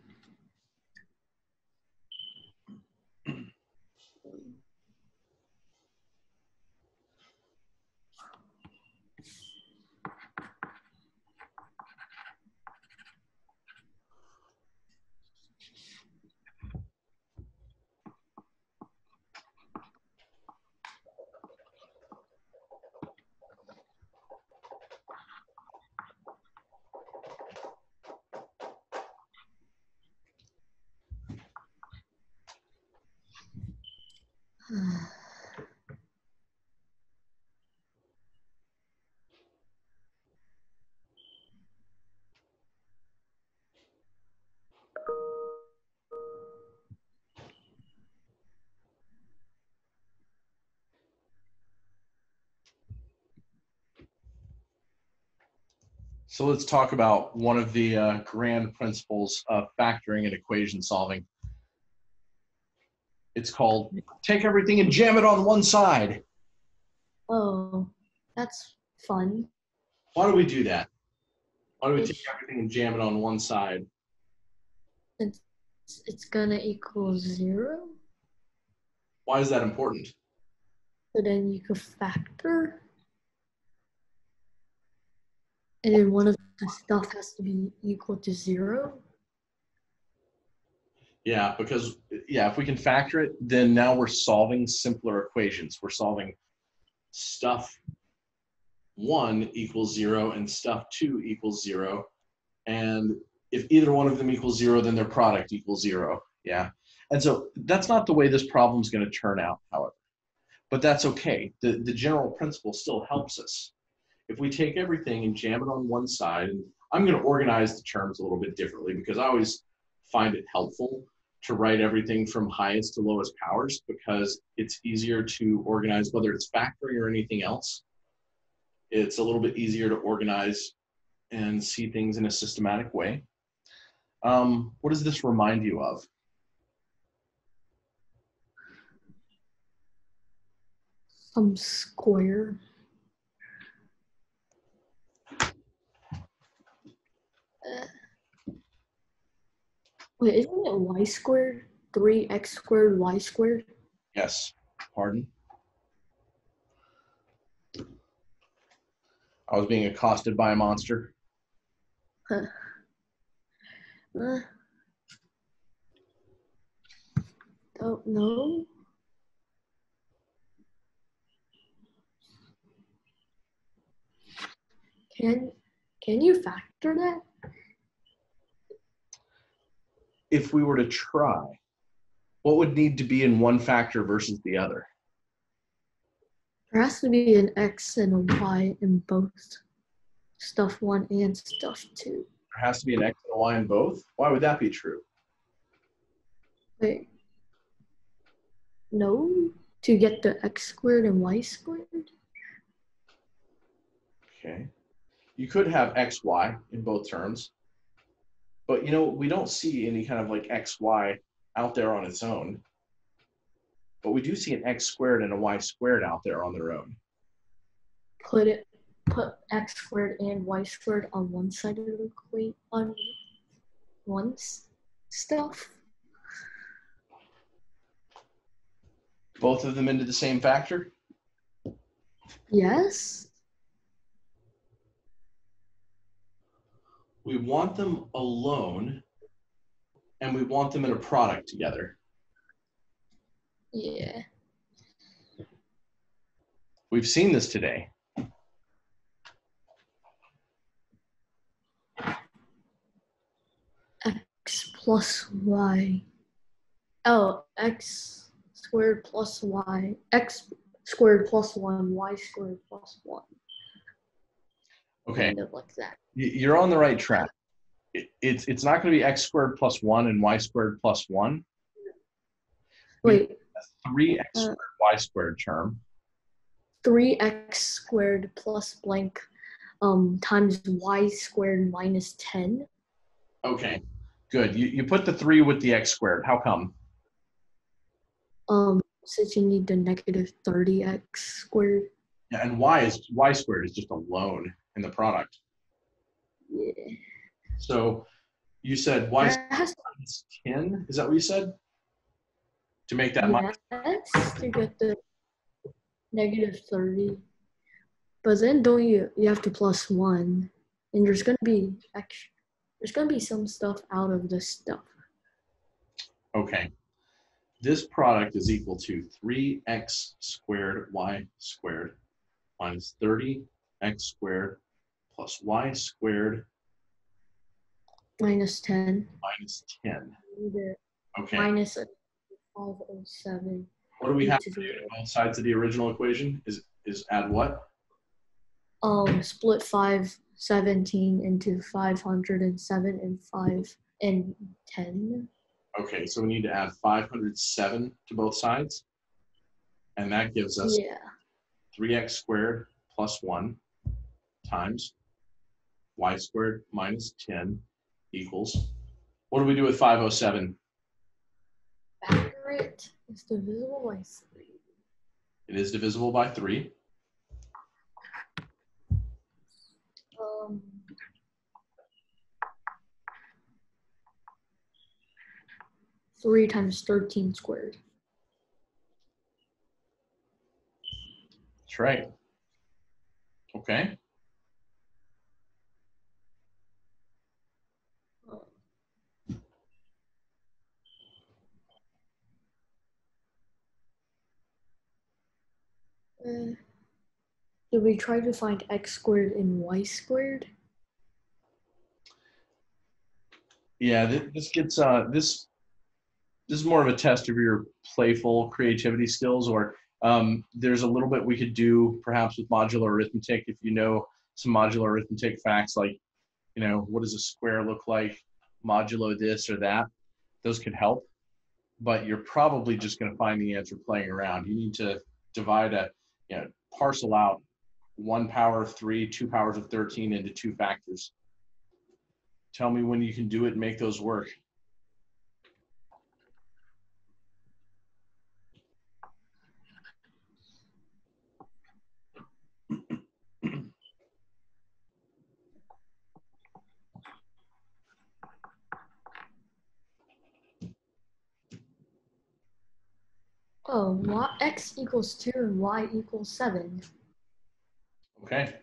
Speaker 1: So let's talk about one of the uh, grand principles of factoring and equation solving. It's called take everything and jam it on one side.
Speaker 2: Oh, that's fun.
Speaker 1: Why do we do that? Why do we take everything and jam it on one side?
Speaker 2: It's, it's gonna equal zero.
Speaker 1: Why is that important?
Speaker 2: So then you could factor. And then one of the stuff has to be equal to zero.
Speaker 1: Yeah, because yeah, if we can factor it, then now we're solving simpler equations. We're solving stuff one equals zero and stuff two equals zero. And if either one of them equals zero, then their product equals zero. Yeah. And so that's not the way this problem is going to turn out, however. But that's okay. The, the general principle still helps us. If we take everything and jam it on one side, and I'm going to organize the terms a little bit differently because I always find it helpful to write everything from highest to lowest powers because it's easier to organize whether it's factoring or anything else. It's a little bit easier to organize and see things in a systematic way. Um, what does this remind you of?
Speaker 2: Some square. Wait, isn't it y squared? 3x squared y squared?
Speaker 1: Yes. Pardon? I was being accosted by a monster. Huh.
Speaker 2: Uh, don't know. Can can you factor that?
Speaker 1: If we were to try, what would need to be in one factor versus the other?
Speaker 2: There has to be an x and a y in both stuff one and stuff two.
Speaker 1: There has to be an x and a y in both? Why would that be true?
Speaker 2: Wait. No? To get the x squared and y squared?
Speaker 1: Okay. You could have xy in both terms. But you know, we don't see any kind of like xy out there on its own. But we do see an x squared and a y squared out there on their own.
Speaker 2: Put it put x squared and y squared on one side of the equation on one s- stuff.
Speaker 1: Both of them into the same factor?
Speaker 2: Yes.
Speaker 1: We want them alone and we want them in a product together.
Speaker 2: Yeah.
Speaker 1: We've seen this today.
Speaker 2: X plus y. Oh, x squared plus y. X squared plus one, y squared plus one.
Speaker 1: Okay.
Speaker 2: Kind of like that.
Speaker 1: You're on the right track. It- It's it's not going to be x squared plus one and y squared plus one.
Speaker 2: Wait,
Speaker 1: Three x
Speaker 2: Uh,
Speaker 1: squared y squared term.
Speaker 2: three x squared plus blank um times y squared minus ten.
Speaker 1: Okay, good. You you put the three with the x squared. How come?
Speaker 2: Um since you need the negative thirty x squared.
Speaker 1: Yeah, and y is y squared is just alone in the product.
Speaker 2: Yeah.
Speaker 1: So you said y
Speaker 2: That has
Speaker 1: minus ten. Is that what you said? To make that
Speaker 2: yes to get the negative thirty. But then don't you you have to plus one. And there's gonna be extra there's gonna be some stuff out of this stuff.
Speaker 1: Okay. This product is equal to 3x squared y squared minus 30x squared plus y squared
Speaker 2: Minus ten.
Speaker 1: minus 10. Okay.
Speaker 2: oh seven.
Speaker 1: What do we have
Speaker 2: to
Speaker 1: do to both sides of the original equation? Is is add what?
Speaker 2: um split 517 into 507 and 5 and 10
Speaker 1: Okay, so we need to add 507 to both sides. And that gives us
Speaker 2: yeah
Speaker 1: 3x squared plus 1 times y squared minus 10 equals, what do we do with 507?
Speaker 2: Factor it. It's divisible by three.
Speaker 1: It is divisible by 3.
Speaker 2: Um, three times thirteen squared.
Speaker 1: That's right. Okay.
Speaker 2: Did we try to find x squared and y squared?
Speaker 1: Yeah, this gets uh this this is more of a test of your playful creativity skills or um, there's a little bit we could do perhaps with modular arithmetic if you know some modular arithmetic facts like you know what does a square look like modulo this or that those could help but you're probably just going to find the answer playing around you need to divide a you know parcel out one power of three two powers of 13 into two factors tell me when you can do it and make those work
Speaker 2: Oh, x equals two and y equals seven.
Speaker 1: Okay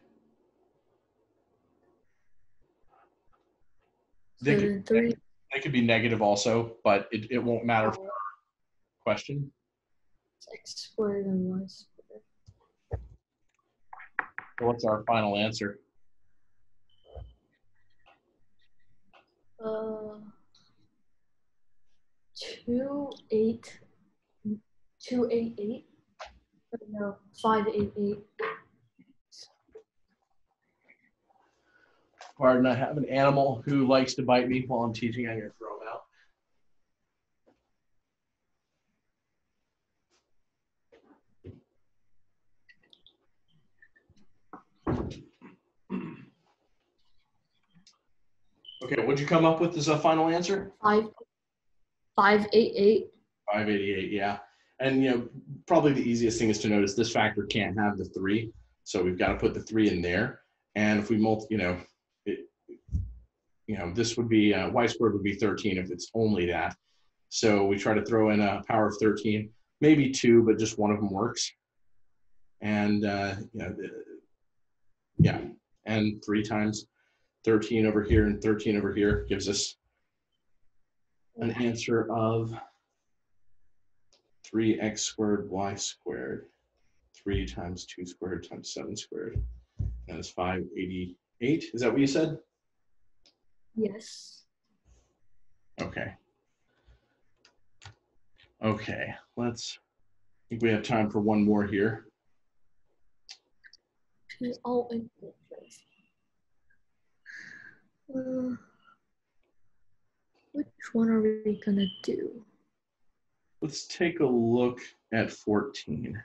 Speaker 1: They
Speaker 2: then three.
Speaker 1: They could be negative also, but it, it won't matter for our question.
Speaker 2: x squared and y squared.
Speaker 1: So what's our final answer?
Speaker 2: Uh, two eight, two eight eight. No, five eight eight.
Speaker 1: Pardon, I have an animal who likes to bite me while I'm teaching. I'm gonna throw him out. Okay, what'd you come up with as a final answer?
Speaker 2: Five, five eight eight.
Speaker 1: 588, yeah. And, you know, probably the easiest thing is to notice this factor can't have the three. So we've got to put the three in there. And if we multi, you know, you know, this would be, uh, y squared would be 13 if it's only that. So we try to throw in a power of 13, maybe two, but just one of them works. And, uh, you know, yeah, and three times 13 over here and 13 over here gives us an answer of 3x squared y squared. 3 times 2 squared times 7 squared. That is 588. Is that what you said?
Speaker 2: Yes.
Speaker 1: Okay. Okay, let's, I think we have time for one more here.
Speaker 2: All in. Uh, which one are we gonna do?
Speaker 1: Let's take a look at 14.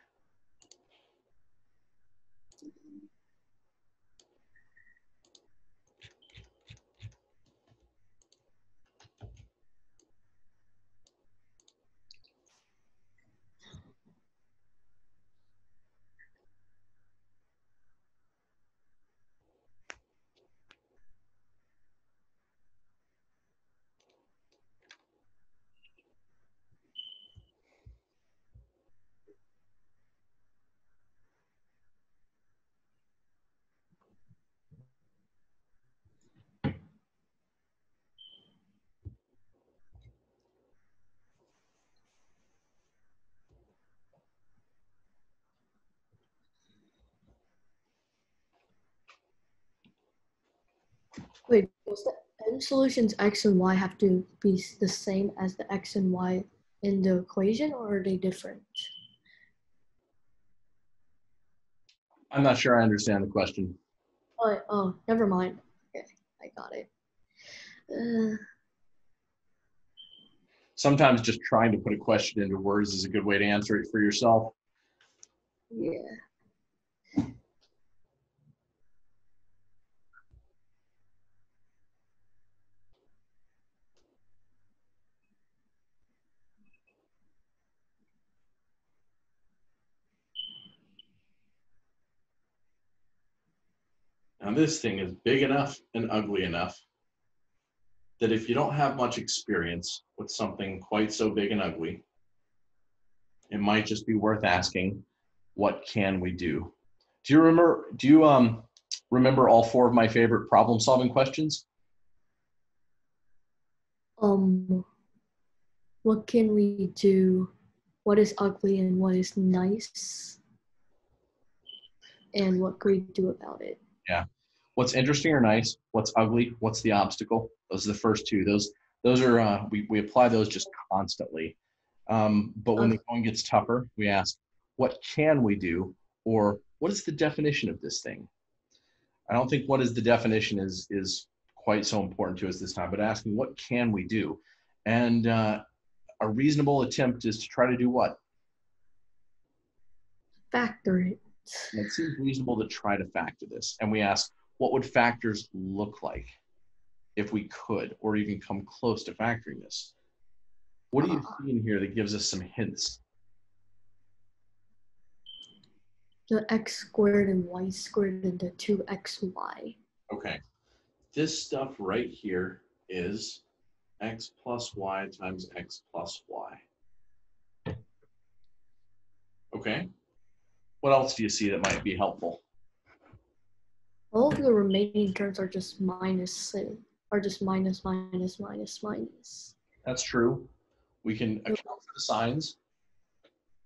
Speaker 2: Wait, does the n solutions x and y have to be the same as the x and y in the equation, or are they different?
Speaker 1: I'm not sure I understand the question.
Speaker 2: Oh, oh, never mind. Okay, I got it. Uh,
Speaker 1: Sometimes just trying to put a question into words is a good way to answer it for yourself.
Speaker 2: yeah.
Speaker 1: This thing is big enough and ugly enough that if you don't have much experience with something quite so big and ugly, it might just be worth asking, what can we do? Do you remember, do you um, remember all four of my favorite problem solving questions?
Speaker 2: Um, what can we do? What is ugly and what is nice? And what can we do about it?
Speaker 1: What's interesting or nice? What's ugly? What's the obstacle? Those are the first two. Those those are uh, we we apply those just constantly. Um, but when the going gets tougher, we ask, what can we do, or what is the definition of this thing? I don't think what is the definition is is quite so important to us this time, but asking what can we do, and uh, a reasonable attempt is to try to do what?
Speaker 2: Factor it.
Speaker 1: It seems reasonable to try to factor this, and we ask, what would factors look like if we could, or even come close to factoring this? What do you uh-huh. see in here that gives us some hints?
Speaker 2: The x squared and y squared and the 2xy.
Speaker 1: Okay. This stuff right here is x plus y times x plus y. Okay. What else do you see that might be helpful?
Speaker 2: All of the remaining terms are just minus, are just minus, minus, minus, minus.
Speaker 1: That's true. We can account for the signs.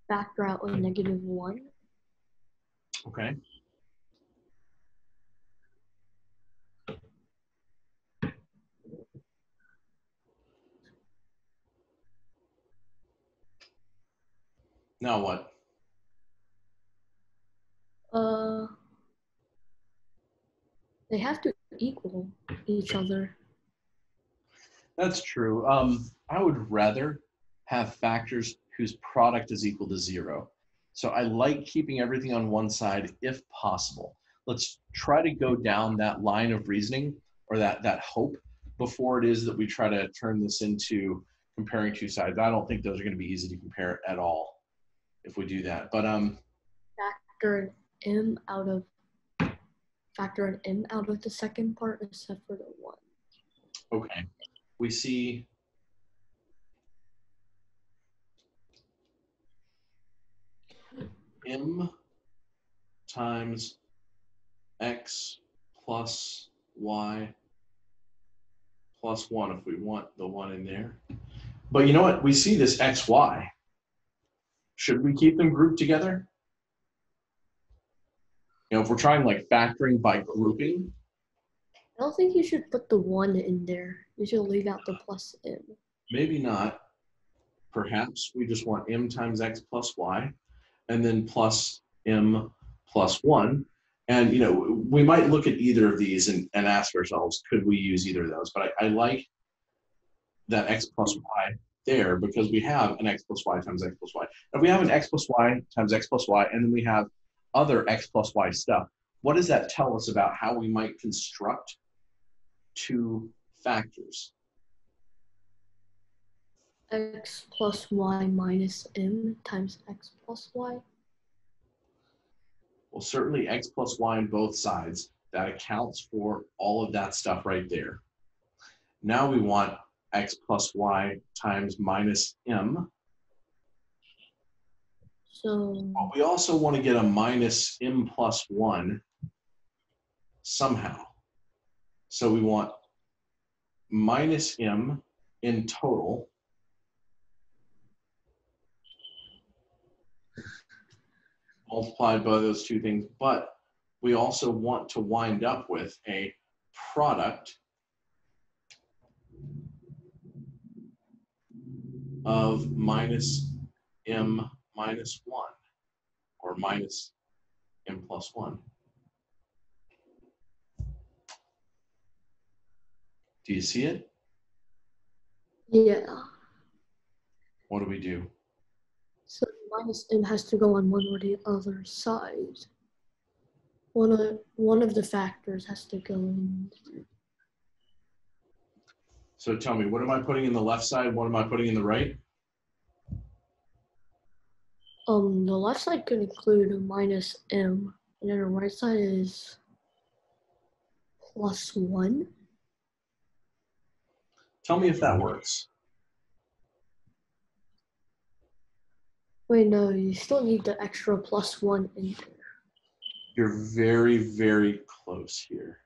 Speaker 2: Factor out a negative one.
Speaker 1: Okay. Now what?
Speaker 2: Uh, they have to equal each other.
Speaker 1: That's true. Um, I would rather have factors whose product is equal to zero. So I like keeping everything on one side if possible. Let's try to go down that line of reasoning or that, that hope before it is that we try to turn this into comparing two sides. I don't think those are going to be easy to compare at all if we do that. But um,
Speaker 2: Factor m out of factor an m out of the second part except for the one.
Speaker 1: okay, we see m times x plus y plus 1 if we want the 1 in there. But you know what? We see this xy. Should we keep them grouped together? You know, if we're trying like factoring by grouping,
Speaker 2: I don't think you should put the one in there. You should leave out the plus m.
Speaker 1: maybe not. Perhaps we just want m times x plus y and then plus m plus 1. And, you know, we might look at either of these and, and ask ourselves, could we use either of those? But I, I like that x plus y there because we have an x plus y times x plus y. If we have an x plus y times x plus y, and then we have other x plus y stuff, what does that tell us about how we might construct two factors?
Speaker 2: x plus y minus m times x plus y.
Speaker 1: Well, certainly x plus y on both sides. That accounts for all of that stuff right there. Now we want x plus y times minus m.
Speaker 2: So
Speaker 1: But we also want to get a minus m plus 1 somehow. So we want minus m in total multiplied by those two things, but we also want to wind up with a product of minus m minus 1 or minus m plus 1. Do you see it?
Speaker 2: yeah.
Speaker 1: What do we do?
Speaker 2: So minus m has to go on one or the other side. One of one of the factors has to go in.
Speaker 1: So tell me, what am I putting in the left side? What am I putting in the right?
Speaker 2: Um, the left side could include a minus m, and then the right side is plus 1.
Speaker 1: Tell me if that works.
Speaker 2: Wait, no, you still need the extra plus 1 in there.
Speaker 1: You're very, very close here.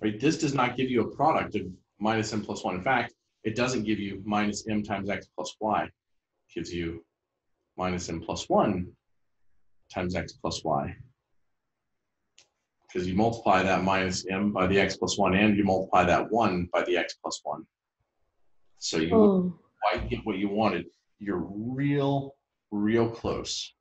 Speaker 1: Right, this does not give you a product of minus m plus 1. In fact, it doesn't give you minus m times x plus y. It gives you minus m plus 1 times x plus y. Because you multiply that minus m by the x plus 1 and you multiply that 1 by the x plus 1. So you
Speaker 2: Oh,
Speaker 1: quite get what you wanted. You're real, real close.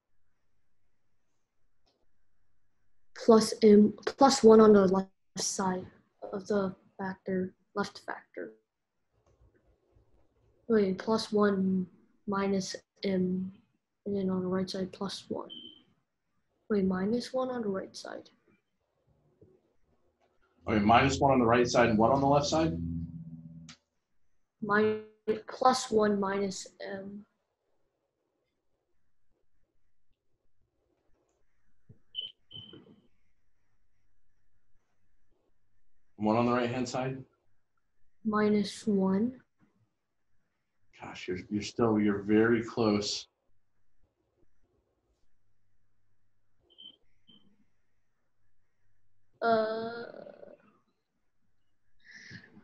Speaker 2: plus m plus 1 on the left side of the factor, left factor. Wait, plus 1 minus m, and then on the right side, plus 1. Wait, minus 1 on the right side.
Speaker 1: Okay, minus 1 on the right side and 1 on the left side?
Speaker 2: My, plus 1 minus m.
Speaker 1: One on the right hand side?
Speaker 2: minus 1.
Speaker 1: Gosh, you're, you're still, you're very close.
Speaker 2: Uh,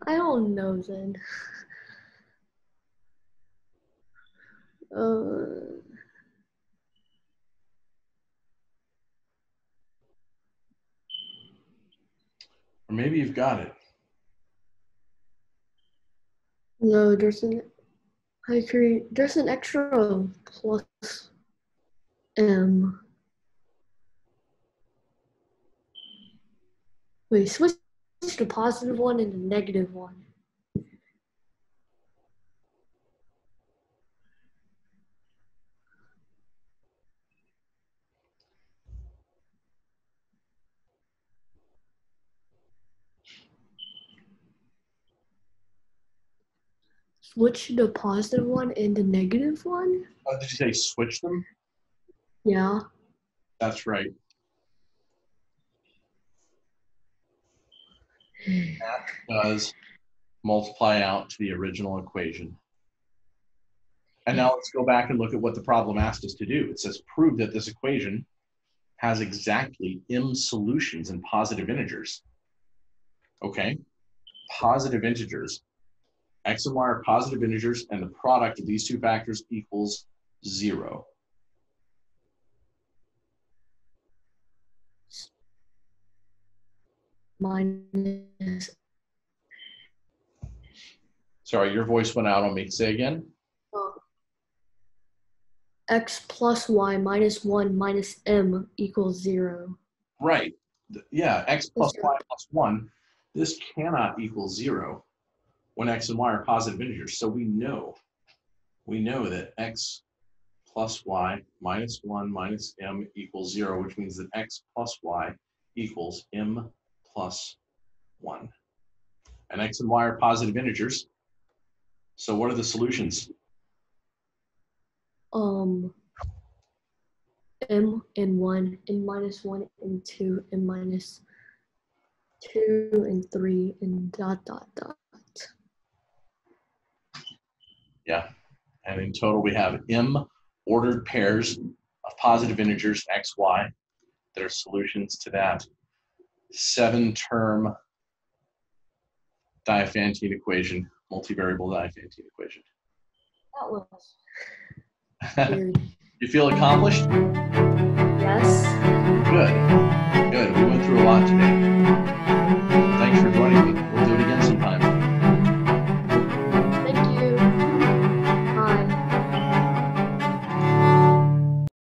Speaker 2: I don't know then. Uh,
Speaker 1: Or maybe you've got it.
Speaker 2: no, there's an I create there's an extra plus m. Wait, switch the positive one and the negative one. Switch the positive one and the negative one?
Speaker 1: Oh, did you say switch them?
Speaker 2: Yeah.
Speaker 1: That's right. That does multiply out to the original equation. And now let's go back and look at what the problem asked us to do. It says prove that this equation has exactly m solutions in positive integers. Okay, positive integers. X and y are positive integers, and the product of these two factors equals zero.
Speaker 2: Minus
Speaker 1: Sorry, your voice went out on me. Say again. Oh.
Speaker 2: x plus y minus 1 minus m equals 0.
Speaker 1: Right. Yeah, x plus y plus 1. This cannot equal 0 when x and y are positive integers. So we know, we know that x plus y minus 1 minus m equals 0, which means that x plus y equals m plus 1. And x and y are positive integers. So what are the solutions?
Speaker 2: Um, m and 1 and minus 1 and 2 and minus 2 and 3 and dot dot dot.
Speaker 1: Yeah. And in total, we have m ordered pairs of positive integers, x, y, that are solutions to that seven term Diophantine equation, multivariable Diophantine equation.
Speaker 2: That was
Speaker 1: you feel accomplished?
Speaker 2: yes.
Speaker 1: Good. Good. We went through a lot today.